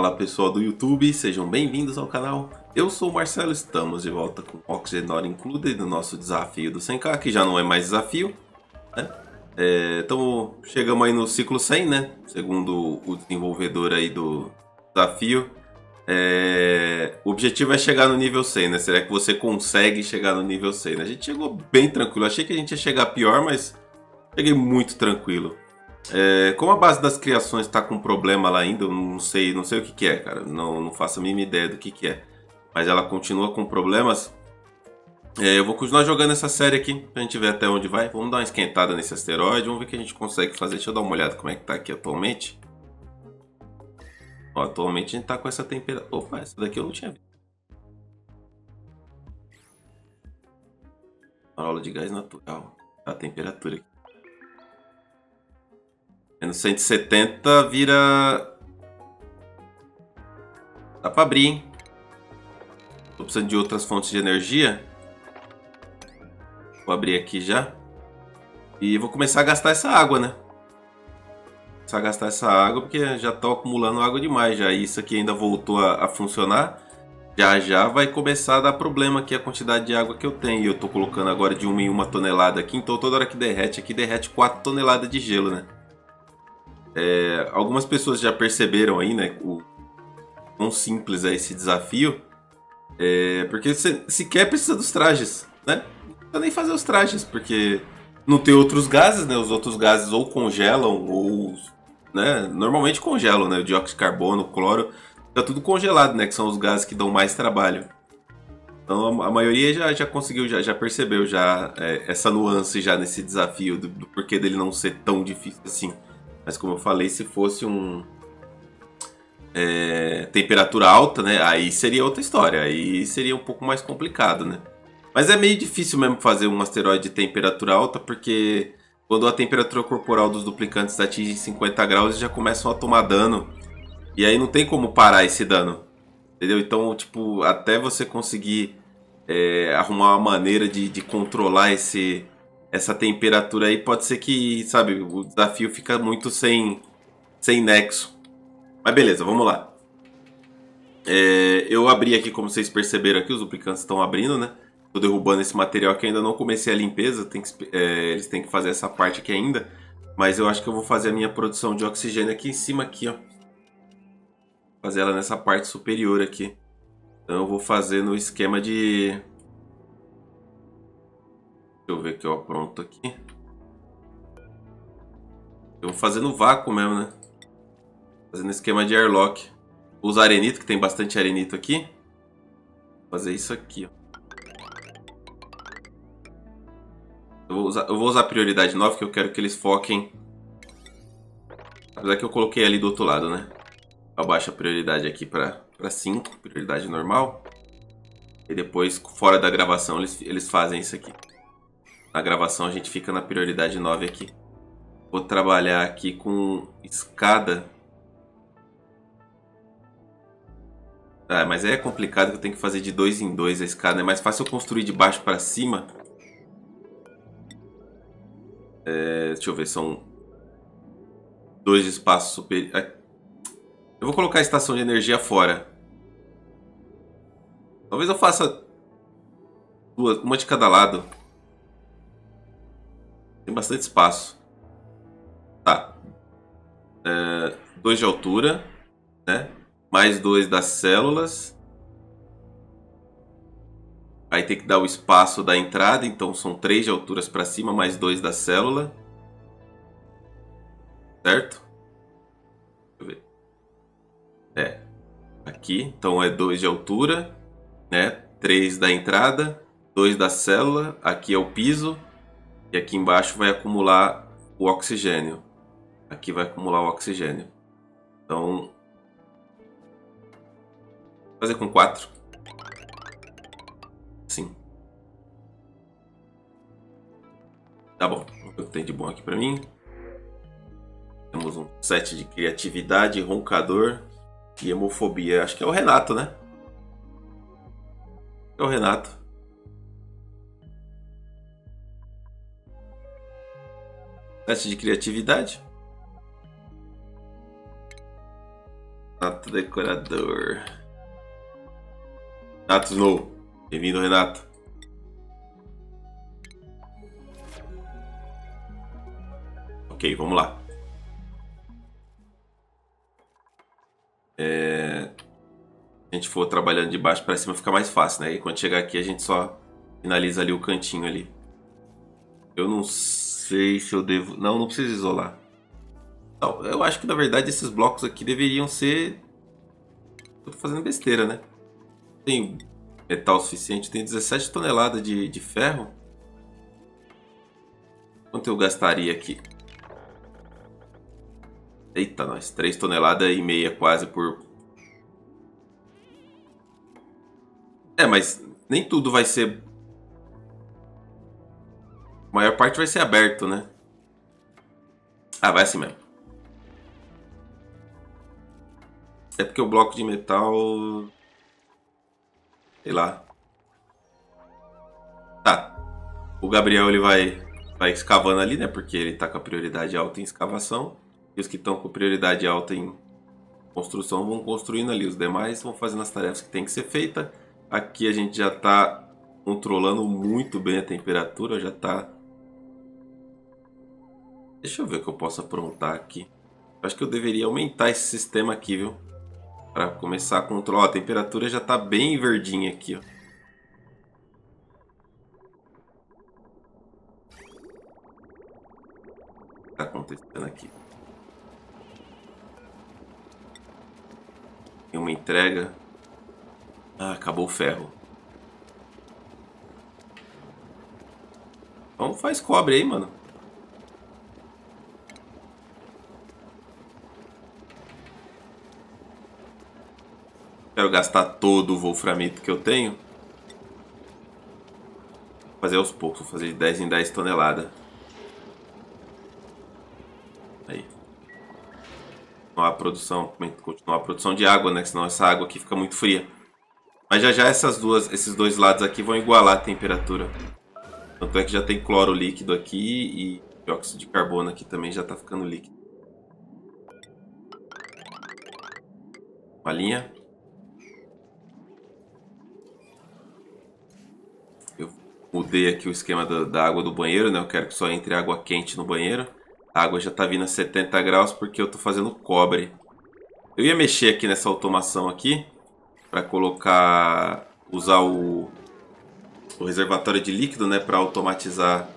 Fala pessoal do YouTube, sejam bem-vindos ao canal. Eu sou o Marcelo, estamos de volta com Oxygen Not Included no nosso desafio do 100k, que já não é mais desafio. Né? É, então chegamos aí no ciclo 100, né? Segundo o desenvolvedor aí do desafio. É, o objetivo é chegar no nível 100, né? Será que você consegue chegar no nível 100? Né? A gente chegou bem tranquilo, achei que a gente ia chegar pior, mas cheguei muito tranquilo. É, como a base das criações está com problema lá ainda, eu não sei, não sei o que, que é, cara. Não, não faço a mínima ideia do que, que é. Mas ela continua com problemas. É, eu vou continuar jogando essa série aqui pra gente ver até onde vai. Vamos dar uma esquentada nesse asteroide, vamos ver o que a gente consegue fazer. Deixa eu dar uma olhada como é que tá aqui atualmente. Ó, atualmente a gente tá com essa temperatura. Opa, essa daqui eu não tinha visto. Aula de gás natural. A temperatura aqui. Menos 170 vira. Dá pra abrir, hein? Tô precisando de outras fontes de energia. Vou abrir aqui já. E vou começar a gastar essa água, né? Começar a gastar essa água porque já tô acumulando água demais já. E isso aqui ainda voltou a, a funcionar. Já já vai começar a dar problema aqui a quantidade de água que eu tenho. E eu tô colocando agora de uma em uma tonelada aqui. Então toda hora que derrete aqui, derrete 4 toneladas de gelo, né? É, algumas pessoas já perceberam aí, né, o quão simples é esse desafio, é, porque você sequer precisa dos trajes, né? Não precisa nem fazer os trajes, porque não tem outros gases, né? Os outros gases ou congelam ou, né? Normalmente congelam, né? O dióxido de carbono, o cloro, tá tudo congelado, né? Que são os gases que dão mais trabalho. Então a, maioria já, já conseguiu, já, já percebeu já é, essa nuance já nesse desafio do, do porquê dele não ser tão difícil assim. Mas como eu falei, se fosse um é, temperatura alta, né? Aí seria outra história. Aí seria um pouco mais complicado, né? Mas é meio difícil mesmo fazer um asteroide de temperatura alta, porque quando a temperatura corporal dos duplicantes atinge 50 graus, eles já começam a tomar dano. E aí não tem como parar esse dano. Entendeu? Então, tipo, até você conseguir é, arrumar uma maneira de, de controlar esse, essa temperatura aí, pode ser que, sabe, o desafio fica muito sem, sem nexo. Mas beleza, vamos lá. É, eu abri aqui, como vocês perceberam aqui, os duplicantes estão abrindo, né? Tô derrubando esse material que ainda não comecei a limpeza, tem que, é, eles têm que fazer essa parte aqui ainda. Mas eu acho que eu vou fazer a minha produção de oxigênio aqui em cima aqui, ó. Fazer ela nessa parte superior aqui. Então eu vou fazer no esquema de eu ver que eu apronto aqui. Eu vou fazer no vácuo mesmo, né? Fazendo esquema de airlock. Vou usar arenito, que tem bastante arenito aqui. Vou fazer isso aqui, ó. Eu vou, usar, eu vou usar prioridade 9, que eu quero que eles foquem. Apesar que eu coloquei ali do outro lado, né? Abaixa a prioridade aqui para 5, prioridade normal. E depois, fora da gravação, eles, eles fazem isso aqui na gravação a gente fica na prioridade 9 aqui. Vou trabalhar aqui com escada. Ah, mas aí é complicado que eu tenho que fazer de dois em dois a escada. É mais fácil eu construir de baixo para cima. É, deixa eu ver, são dois espaços superiores. Ah, eu vou colocar a estação de energia fora. Talvez eu faça duas, uma de cada lado. Tem bastante espaço. Tá. É, dois de altura, né? Mais dois das células. Aí tem que dar o espaço da entrada, então são três de alturas para cima, mais dois da célula. Certo? Deixa eu ver. É. Aqui, então é dois de altura, né? Três da entrada, dois da célula. Aqui é o piso, e aqui embaixo vai acumular o oxigênio. Aqui vai acumular o oxigênio. Então, fazer com 4. Sim. Tá bom. O que tem de bom aqui para mim? Temos um set de criatividade, roncador e hemofobia. Acho que é o Renato, né? É o Renato. Teste de criatividade. Renato Decorador. Renato Snow. Bem-vindo, Renato. Ok, vamos lá. É... A gente for trabalhando de baixo para cima fica mais fácil, né? E quando chegar aqui a gente só finaliza ali o cantinho ali. Eu não sei se eu devo... Não, não preciso isolar. Não, eu acho que na verdade esses blocos aqui deveriam ser... Tô fazendo besteira, né? Tem metal suficiente, tem 17 toneladas de, de ferro. Quanto eu gastaria aqui? Eita, nós, 3 toneladas e meia quase por... É, mas nem tudo vai ser... A maior parte vai ser aberto, né? Ah, vai assim mesmo. É porque o bloco de metal... Sei lá. Tá. O Gabriel ele vai, vai escavando ali, né? Porque ele tá com a prioridade alta em escavação. E os que estão com prioridade alta em construção vão construindo ali. Os demais vão fazendo as tarefas que tem que ser feita. Aqui a gente já está controlando muito bem a temperatura, já está... Deixa eu ver o que eu posso aprontar aqui. Acho que eu deveria aumentar esse sistema aqui, viu? Para começar a controlar. a temperatura já está bem verdinha aqui, ó. Tá acontecendo aqui. Tem uma entrega. Ah, acabou o ferro. Então faz cobre aí, mano. Quero gastar todo o wolframito que eu tenho. Vou fazer aos poucos, vou fazer de 10 em 10 toneladas. continuar a produção, continuar a produção de água, né? Senão essa água aqui fica muito fria. Mas já já essas duas, esses dois lados aqui vão igualar a temperatura. Tanto é que já tem cloro líquido aqui e dióxido de carbono aqui também já está ficando líquido. Uma linha. Mudei aqui o esquema da, da água do banheiro, né? Eu quero que só entre água quente no banheiro. A água já está vindo a 70 graus porque eu estou fazendo cobre. Eu ia mexer aqui nessa automação aqui para colocar, usar o, o reservatório de líquido, né, para automatizar.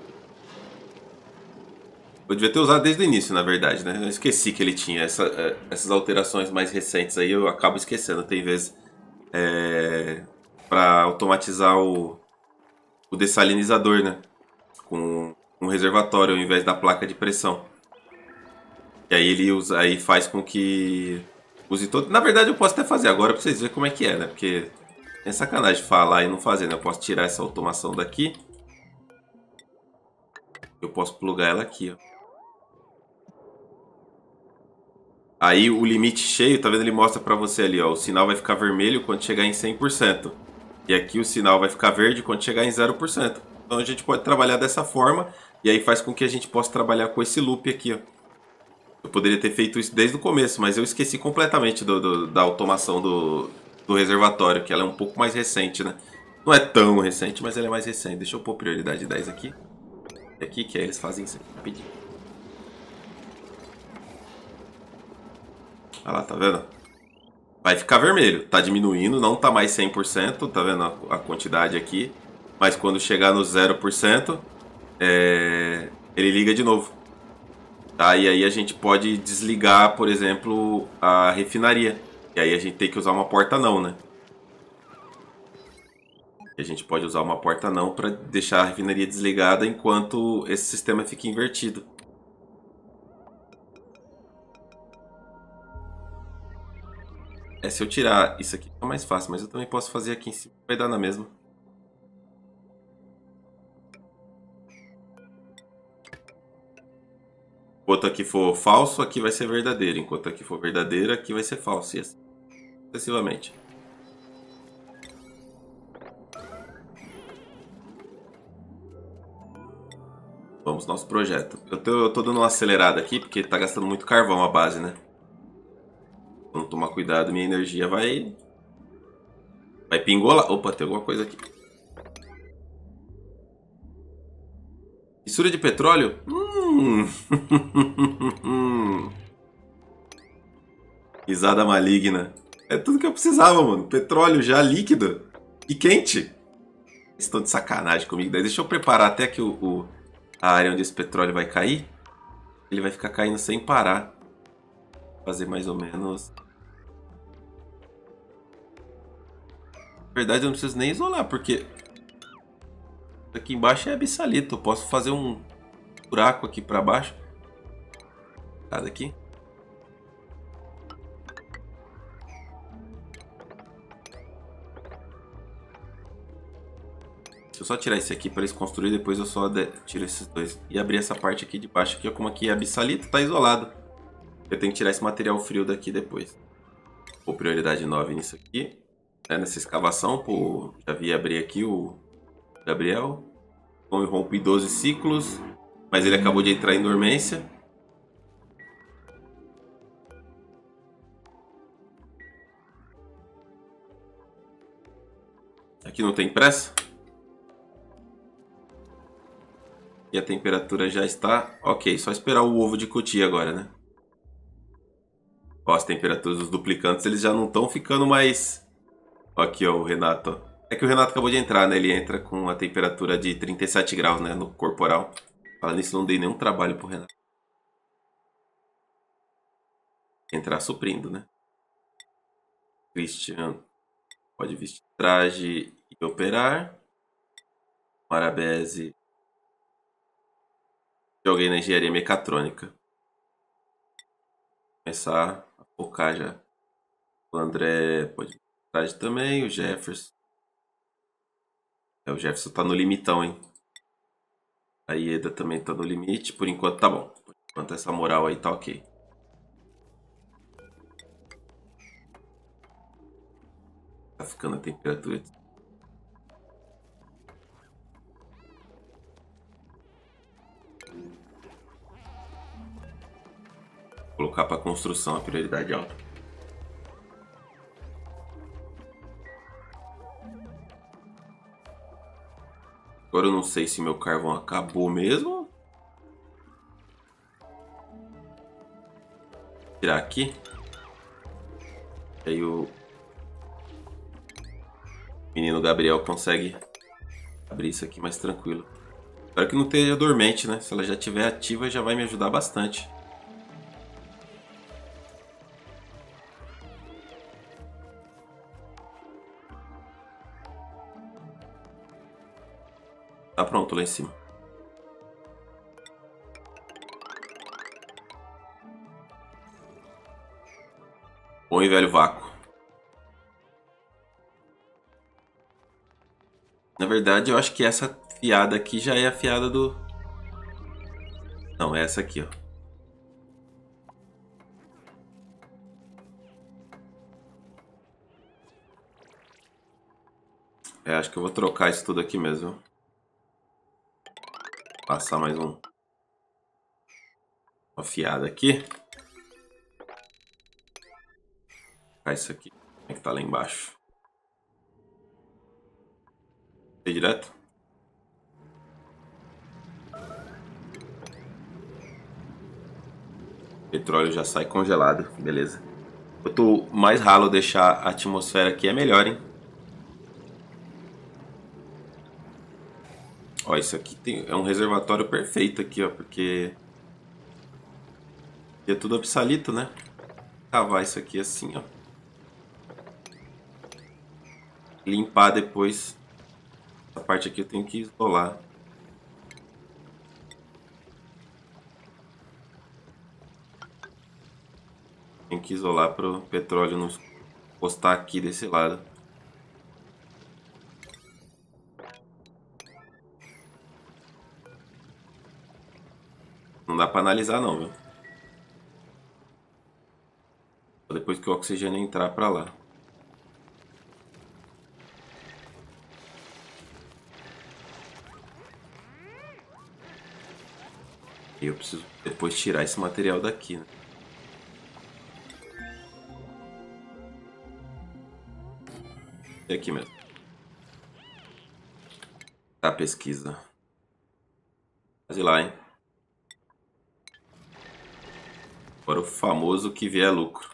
Eu devia ter usado desde o início, na verdade, né? Eu esqueci que ele tinha essa, é, essas alterações mais recentes aí, eu acabo esquecendo. Tem vezes é, para automatizar o, o dessalinizador, né? Com um reservatório ao invés da placa de pressão. E aí ele usa, aí faz com que use todo. Na verdade eu posso até fazer agora para vocês verem como é que é, né? Porque é sacanagem falar e não fazer, né? Eu posso tirar essa automação daqui. Eu posso plugar ela aqui, ó. Aí o limite cheio, tá vendo? Ele mostra para você ali, ó. O sinal vai ficar vermelho quando chegar em 100%. E aqui o sinal vai ficar verde quando chegar em 0%. Então a gente pode trabalhar dessa forma e aí faz com que a gente possa trabalhar com esse loop aqui, ó. Eu poderia ter feito isso desde o começo, mas eu esqueci completamente do, do, da automação do, do reservatório, que ela é um pouco mais recente, né? Não é tão recente, mas ela é mais recente. Deixa eu pôr prioridade 10 aqui. E aqui, que aí eles fazem isso aqui rapidinho. Olha lá, tá vendo? Vai ficar vermelho. Tá diminuindo, não tá mais 100%, tá vendo a, a quantidade aqui. Mas quando chegar no 0%, é, ele liga de novo. Tá? E aí a gente pode desligar, por exemplo, a refinaria. E aí a gente tem que usar uma porta não, né? E a gente pode usar uma porta não para deixar a refinaria desligada enquanto esse sistema fica invertido. É, se eu tirar isso aqui fica mais fácil, mas eu também posso fazer aqui em cima, vai dar na mesma. Enquanto aqui for falso, aqui vai ser verdadeiro. Enquanto aqui for verdadeiro, aqui vai ser falso. E assim sucessivamente. Vamos nosso projeto. Eu tô, eu tô dando uma acelerada aqui porque tá gastando muito carvão a base, né? Não tomar cuidado, minha energia vai. Vai pingolar. Opa, tem alguma coisa aqui. Fissura de petróleo? Hum. Risada maligna. É tudo que eu precisava, mano. Petróleo já líquido e quente. Estão de sacanagem comigo. Deixa eu preparar até que o, o, a área onde esse petróleo vai cair. Ele vai ficar caindo sem parar. Fazer mais ou menos. Na verdade, eu não preciso nem isolar, porque aqui embaixo é abissalito. Eu posso fazer um buraco aqui para baixo. Nada aqui. eu só tirar esse aqui para eles construir, depois eu só tiro esses dois. E abrir essa parte aqui de baixo, aqui, como aqui é abissalito, tá isolado. Eu tenho que tirar esse material frio daqui depois. Vou prioridade 9 nisso aqui. É nessa escavação, pô, já vi abrir aqui o Gabriel. Como rompi 12 ciclos, mas ele acabou de entrar em dormência. Aqui não tem pressa. E a temperatura já está ok. Só esperar o ovo de cutia agora, né? Ó, as temperaturas dos duplicantes, eles já não estão ficando mais... Aqui, ó, o Renato. É que o Renato acabou de entrar, né? Ele entra com a temperatura de 37 graus, né? No corporal. Falando nisso, não dei nenhum trabalho pro Renato. Entrar suprindo, né? Christian pode vestir traje e operar. Marabese Joguei na engenharia mecatrônica. Começar a focar já. O André pode tarde também, o Jefferson. É, o Jefferson tá no limitão, hein? A Ieda também tá no limite. Por enquanto tá bom. Por enquanto essa moral aí tá ok. Tá ficando a temperatura Colocar para construção a prioridade alta. Agora eu não sei se meu carvão acabou mesmo. Vou tirar aqui. Aí o menino Gabriel consegue abrir isso aqui mais tranquilo. Espero que não esteja dormente, né? Se ela já estiver ativa, já vai me ajudar bastante. Tá pronto lá em cima. Bom e velho vácuo. Na verdade, eu acho que essa fiada aqui já é a fiada do... Não, é essa aqui, ó. É, acho que eu vou trocar isso tudo aqui mesmo passar mais um uma fiada aqui. Colocar isso aqui. Como é que tá lá embaixo? Tem direto? Petróleo já sai congelado, beleza. Quanto mais ralo deixar a atmosfera aqui é melhor, hein? Ó, isso aqui tem, é um reservatório perfeito aqui, ó, porque é tudo absalito, né? Cavar isso aqui assim, ó. Limpar depois. Essa parte aqui eu tenho que isolar. Tem que isolar para o petróleo não encostar aqui desse lado. Não dá pra analisar não, viu? Só depois que o oxigênio entrar pra lá. E eu preciso depois tirar esse material daqui, né? É aqui mesmo. Tá, pesquisa. Quase lá, hein? Agora o famoso que vier lucro.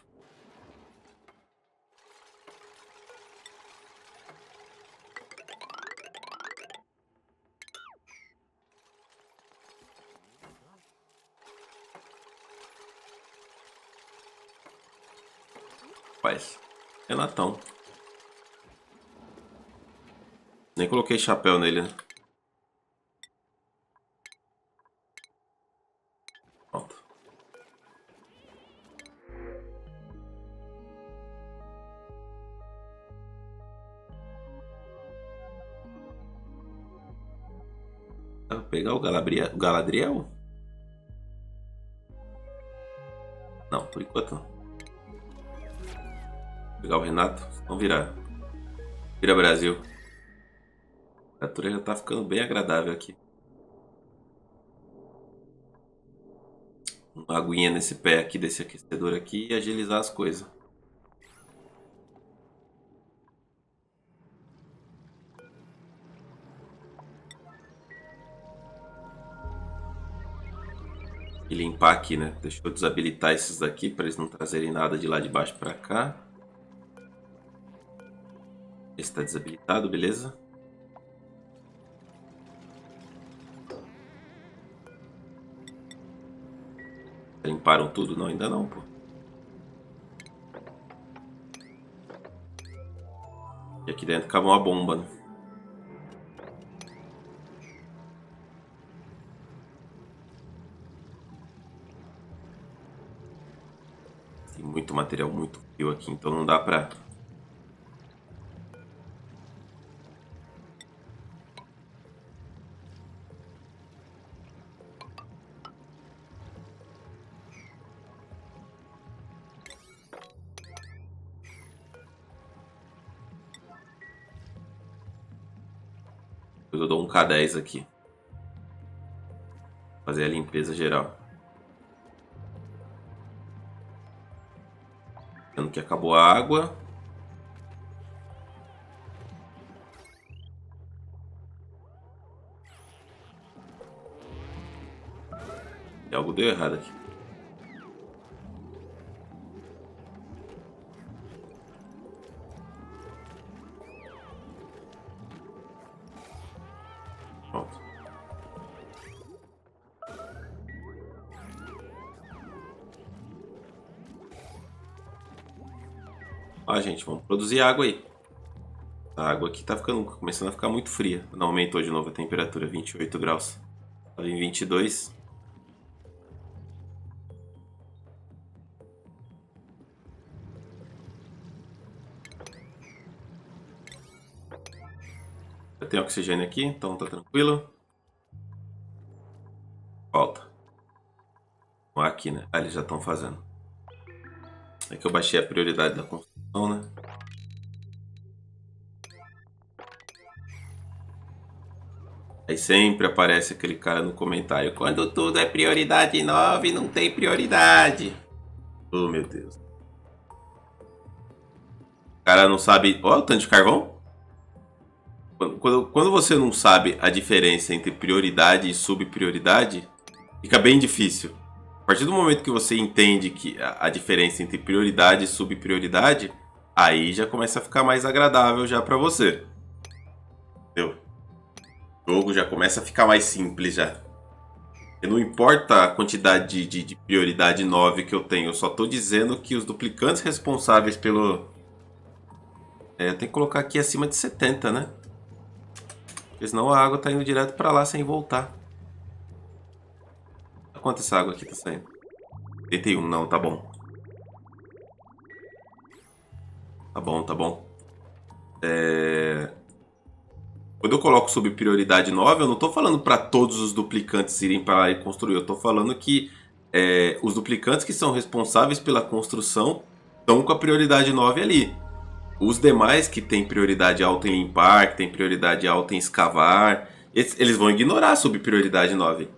Rapaz, Renatão. Nem coloquei chapéu nele, né? Galadriel? Galadriel? Não, por enquanto não. Vou pegar o Renato. Vamos virar. Vira Brasil. A criatura já tá ficando bem agradável aqui. Uma aguinha nesse pé aqui desse aquecedor aqui e agilizar as coisas. E limpar aqui, né? Deixa eu desabilitar esses daqui para eles não trazerem nada de lá de baixo para cá. Esse está desabilitado, beleza? Limparam tudo? Não, ainda não, pô. E aqui dentro cabe uma bomba, né? Muito material, muito fio aqui, então não dá pra eu dou um K10 aqui. Fazer a limpeza geral. Que acabou a água. Algo deu errado aqui. Produzir água aí. A água aqui tá ficando, começando a ficar muito fria. Não aumentou de novo a temperatura, 28 graus. Estava em 22. Já tem oxigênio aqui, então tá tranquilo. Falta. Aqui, né? Ah, eles já estão fazendo. É que eu baixei a prioridade da construção sempre aparece aquele cara no comentário. Quando tudo é prioridade 9, não tem prioridade. Oh, meu Deus. O cara não sabe... Ó, o tanto de carvão. Quando, quando, quando você não sabe a diferença entre prioridade e subprioridade, fica bem difícil. A partir do momento que você entende que a, a diferença entre prioridade e subprioridade, aí já começa a ficar mais agradável já para você. O jogo já começa a ficar mais simples já. E não importa a quantidade de, de, de, prioridade 9 que eu tenho, eu só tô dizendo que os duplicantes responsáveis pelo... É, tenho que colocar aqui acima de 70, né? Porque senão a água tá indo direto para lá sem voltar. Quanto essa água aqui tá saindo? 81, não, tá bom. Tá bom, tá bom. É... Quando eu coloco sob prioridade 9, eu não estou falando para todos os duplicantes irem para lá e construir. Eu estou falando que é, os duplicantes que são responsáveis pela construção estão com a prioridade 9 ali. Os demais que têm prioridade alta em limpar, que têm prioridade alta em escavar, eles vão ignorar sob prioridade 9.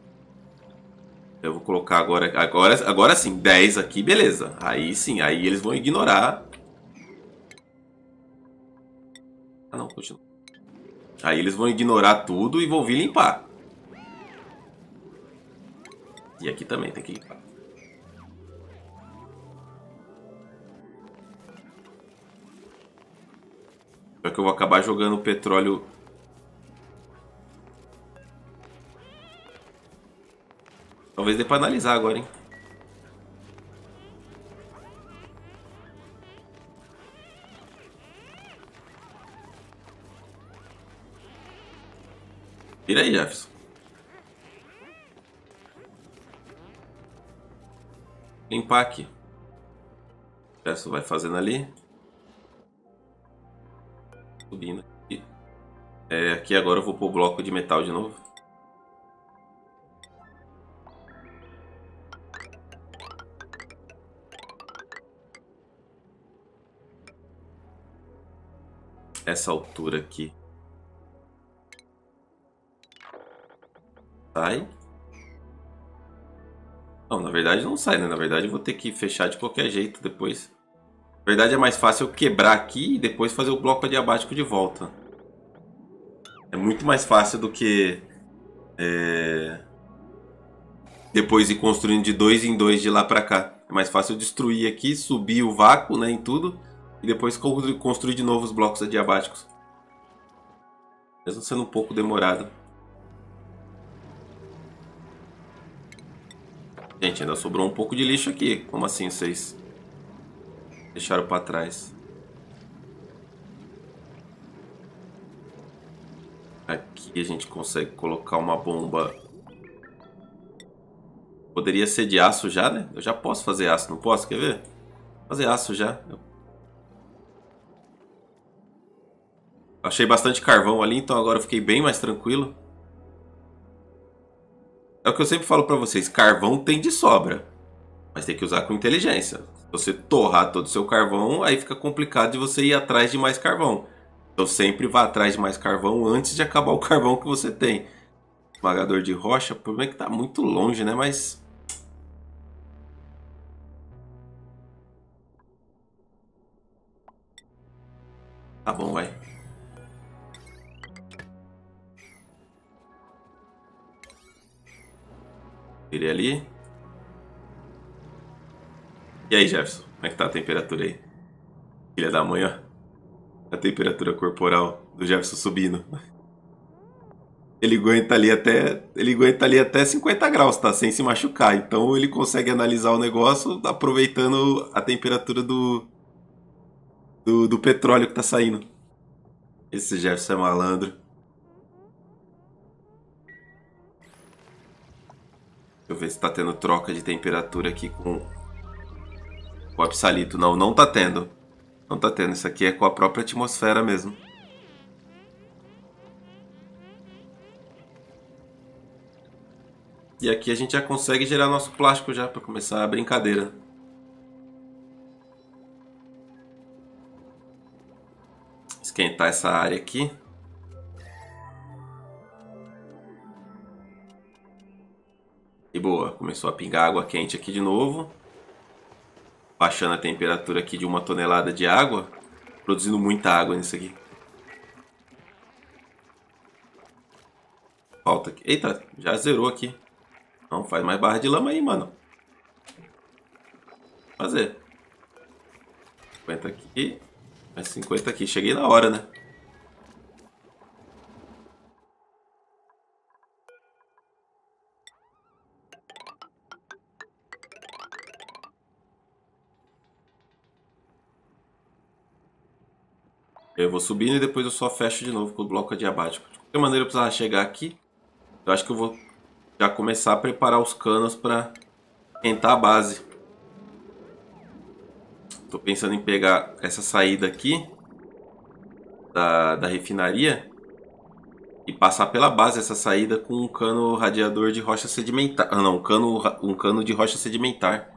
Eu vou colocar agora, agora, agora sim, 10 aqui, beleza. Aí sim, aí eles vão ignorar Ah, não, continua. Aí eles vão ignorar tudo e vão vir limpar. E aqui também tem que limpar. Só que eu vou acabar jogando petróleo Talvez dê pra analisar agora, hein? Jefferson. Limpar aqui. Jefferson vai fazendo ali. Subindo aqui. É, aqui agora eu vou pôr o bloco de metal de novo. essa altura aqui. Sai. Não, na verdade não sai, né? Na verdade eu vou ter que fechar de qualquer jeito depois. Na verdade é mais fácil eu quebrar aqui e depois fazer o bloco adiabático de volta. É muito mais fácil do que... É... Depois ir construindo de dois em dois de lá pra cá. É mais fácil destruir aqui, subir o vácuo né, em tudo e depois construir de novo os blocos adiabáticos. Mesmo sendo um pouco demorado. Gente, ainda sobrou um pouco de lixo aqui. Como assim vocês deixaram para trás? Aqui a gente consegue colocar uma bomba. Poderia ser de aço já, né? Eu já posso fazer aço, não posso? Quer ver? Fazer aço já. Eu Achei bastante carvão ali, então agora eu fiquei bem mais tranquilo. É o que eu sempre falo para vocês, carvão tem de sobra, mas tem que usar com inteligência. Se você torrar todo o seu carvão, aí fica complicado de você ir atrás de mais carvão. Então sempre vá atrás de mais carvão antes de acabar o carvão que você tem. Esmagador de rocha, o problema é que tá muito longe, né? Mas... Tá bom, vai. Ele ali. E aí, Jefferson? Como é que tá a temperatura aí? Filha da manhã. A temperatura corporal do Jefferson subindo. Ele aguenta ali até. Ele aguenta ali até 50 graus, tá? Sem se machucar. Então ele consegue analisar o negócio aproveitando a temperatura do. Do, do petróleo que tá saindo. Esse Jefferson é malandro. Eu ver se tá tendo troca de temperatura aqui com o absalito. Não, não tá tendo. Não tá tendo. Isso aqui é com a própria atmosfera mesmo. E aqui a gente já consegue gerar nosso plástico já para começar a brincadeira. Esquentar essa área aqui. E boa, começou a pingar água quente aqui de novo. Baixando a temperatura aqui de uma tonelada de água. Produzindo muita água nisso aqui. Falta aqui. Eita, já zerou aqui. Não, faz mais barra de lama aí, mano. Fazer. 50 aqui. Mais 50 aqui. Cheguei na hora, né? Eu vou subindo e depois eu só fecho de novo com o bloco adiabático. De qualquer maneira, eu precisava chegar aqui. Eu acho que eu vou já começar a preparar os canos para esquentar a base. Estou pensando em pegar essa saída aqui da, da refinaria e passar pela base essa saída com um cano radiador de rocha sedimentar. Ah, não, um cano, um cano de rocha sedimentar.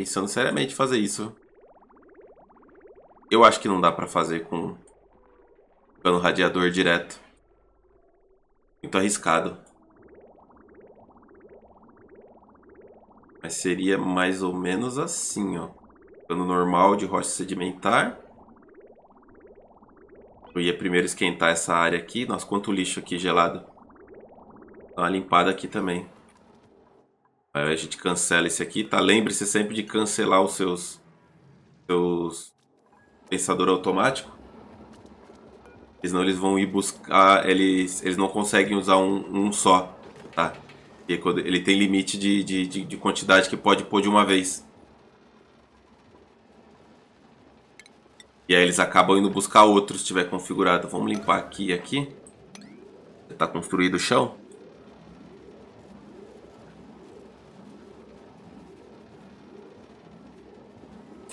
Pensando seriamente em fazer isso. Eu acho que não dá pra fazer com cano radiador direto. Muito arriscado. Mas seria mais ou menos assim, ó. Plano normal de rocha sedimentar. Eu ia primeiro esquentar essa área aqui. Nossa, quanto lixo aqui gelado. Dá uma limpada aqui também. Aí a gente cancela esse aqui, tá? Lembre-se sempre de cancelar os seus, seus pensador automático. Senão eles vão ir buscar. Eles, eles não conseguem usar um, um só, tá? ele tem limite de, de, de, de quantidade que pode pôr de uma vez. E aí eles acabam indo buscar outro se tiver configurado. Vamos limpar aqui e aqui. Está construído o chão.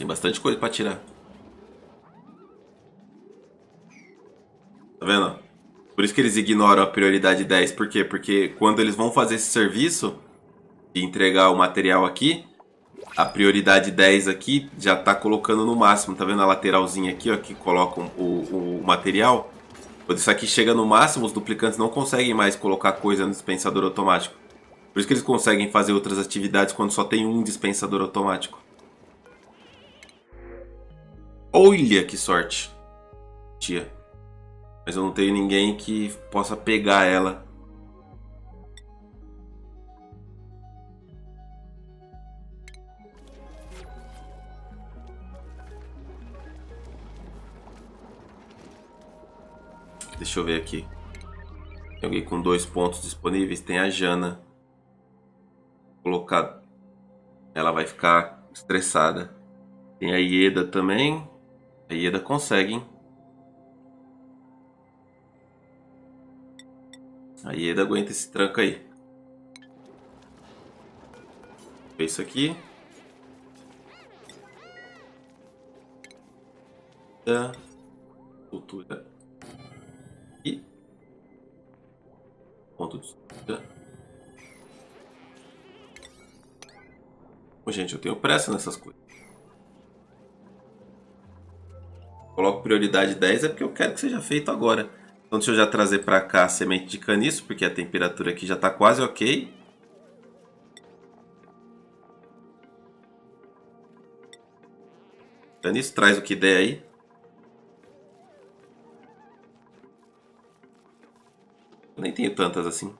Tem bastante coisa para tirar. Tá vendo? Por isso que eles ignoram a prioridade 10. Por quê? Porque quando eles vão fazer esse serviço de entregar o material aqui, a prioridade 10 aqui já está colocando no máximo. Tá vendo a lateralzinha aqui, ó, que colocam o, o material? Quando isso aqui chega no máximo, os duplicantes não conseguem mais colocar coisa no dispensador automático. Por isso que eles conseguem fazer outras atividades quando só tem um dispensador automático. Olha que sorte. Tia. Mas eu não tenho ninguém que possa pegar ela. Deixa eu ver aqui. Tem alguém com dois pontos disponíveis. Tem a Jana. Colocar. Ela vai ficar estressada. Tem a Ieda também. A Ieda consegue, hein? A Ieda aguenta esse tranco aí. Isso aqui. Da cultura. E ponto de estrutura. Gente, eu tenho pressa nessas coisas. Coloco prioridade 10 é porque eu quero que seja feito agora. Então deixa eu já trazer para cá a semente de caniço, porque a temperatura aqui já está quase ok. Caniço traz o que der aí. Eu nem tenho tantas assim.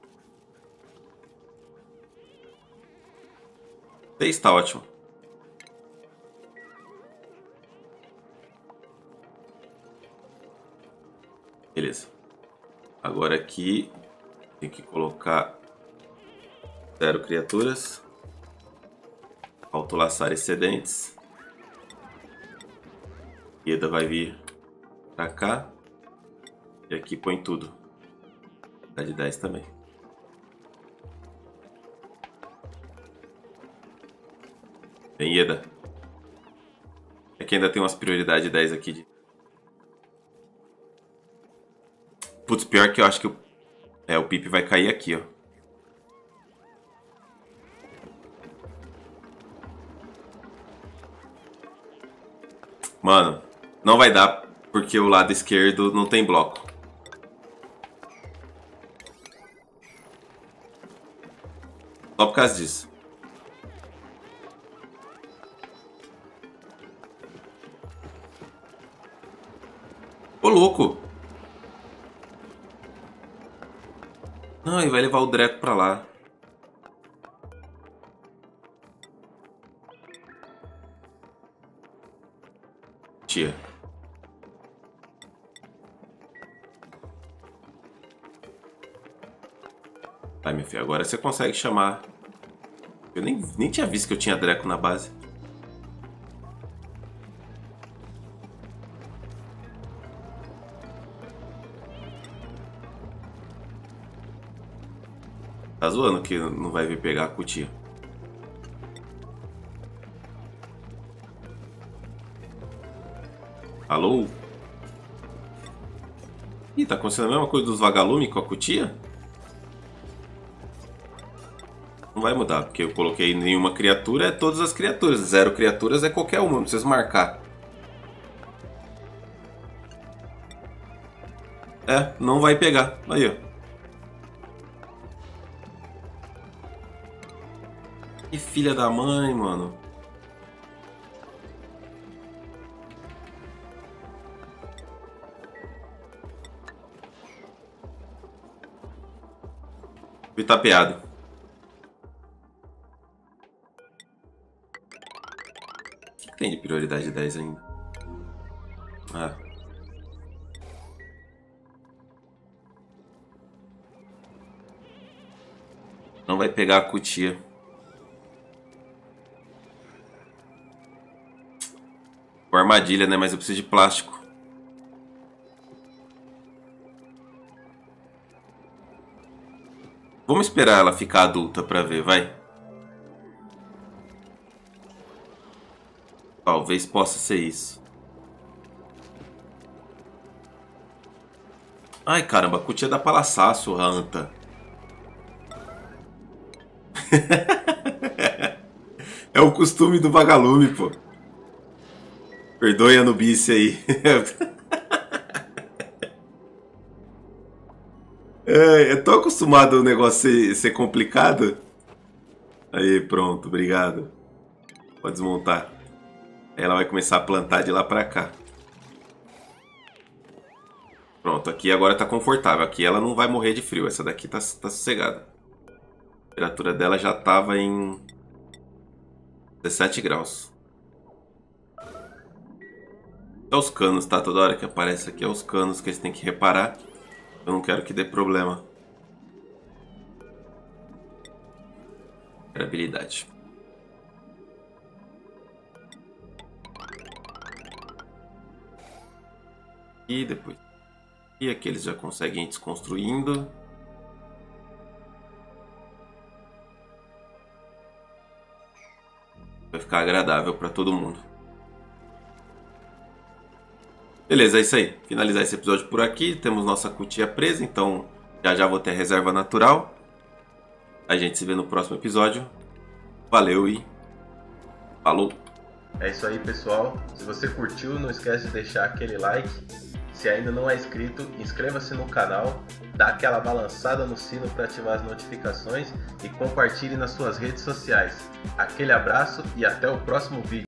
Seis está ótimo. Beleza. Agora aqui tem que colocar zero criaturas. Autolaçar excedentes. Eda vai vir pra cá. E aqui põe tudo. Dá de 10 também. Tem Ieda. É que ainda tem umas prioridades 10 aqui de Putz, pior que eu acho que o, é, o Pip vai cair aqui, ó. Mano, não vai dar porque o lado esquerdo não tem bloco. Só por causa disso. Ô, louco! Não, e vai levar o Dreco pra lá. Tia. Vai, meu filho, agora você consegue chamar. Eu nem, nem tinha visto que eu tinha Dreco na base. Zoando que não vai vir pegar a cutia. Alô? Ih, tá acontecendo a mesma coisa dos vagalumes com a cutia? Não vai mudar, porque eu coloquei nenhuma criatura, é todas as criaturas. Zero criaturas é qualquer uma, não precisa marcar. É, não vai pegar. Aí, ó. Filha da mãe, mano. Fui tapeado. O que tem de prioridade 10 ainda? Ah. Não vai pegar a cutia. Armadilha, né? Mas eu preciso de plástico. Vamos esperar ela ficar adulta pra ver, vai. Talvez possa ser isso. Ai, caramba, a cutia da palaçaço, Ranta. é o costume do vagalume, pô. Perdoe a nubice aí. É, eu tô acostumado o negócio ser, ser complicado. Aí, pronto, obrigado. Pode desmontar. Ela vai começar a plantar de lá pra cá. Pronto, aqui agora tá confortável. Aqui ela não vai morrer de frio. Essa daqui tá, tá sossegada. A temperatura dela já tava em 17 graus. É os canos, tá? Toda hora que aparece aqui é os canos que eles têm que reparar. Eu não quero que dê problema. habilidade. E depois. E aqui eles já conseguem ir desconstruindo. Vai ficar agradável para todo mundo. Beleza, é isso aí. Finalizar esse episódio por aqui. Temos nossa cutia presa, então já já vou ter reserva natural. A gente se vê no próximo episódio. Valeu e falou! É isso aí, pessoal. Se você curtiu, não esquece de deixar aquele like. Se ainda não é inscrito, inscreva-se no canal, dá aquela balançada no sino para ativar as notificações e compartilhe nas suas redes sociais. Aquele abraço e até o próximo vídeo.